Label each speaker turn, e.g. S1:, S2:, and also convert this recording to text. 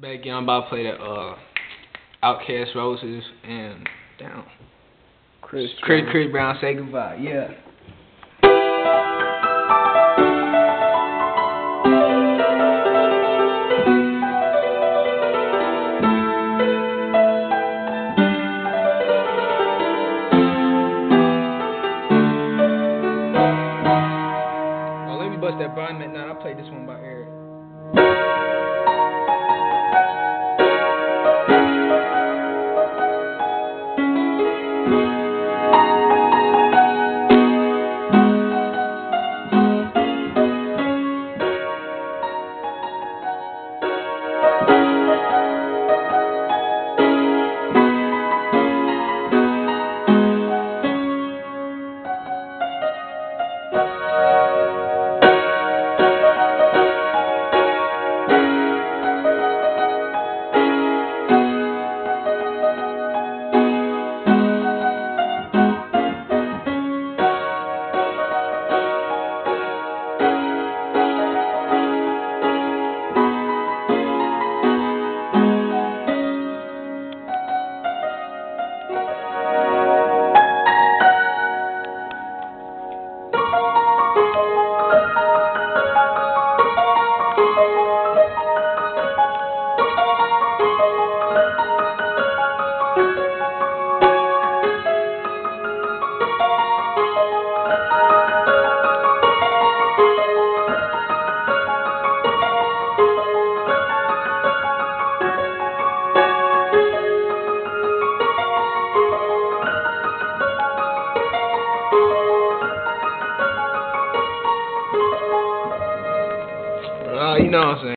S1: back in, I'm about to play that uh, Outkast Roses and down.
S2: Chris Chris,
S1: Chris Brown say goodbye. Yeah. Well, let me bust that Brian now I played this one by Eric. Thank you. know what I'm saying?